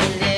feeling.